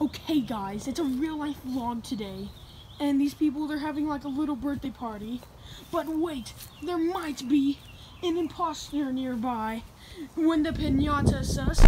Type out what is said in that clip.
Okay, guys, it's a real life vlog today. And these people, they're having like a little birthday party. But wait, there might be an imposter nearby. When the pinata sus.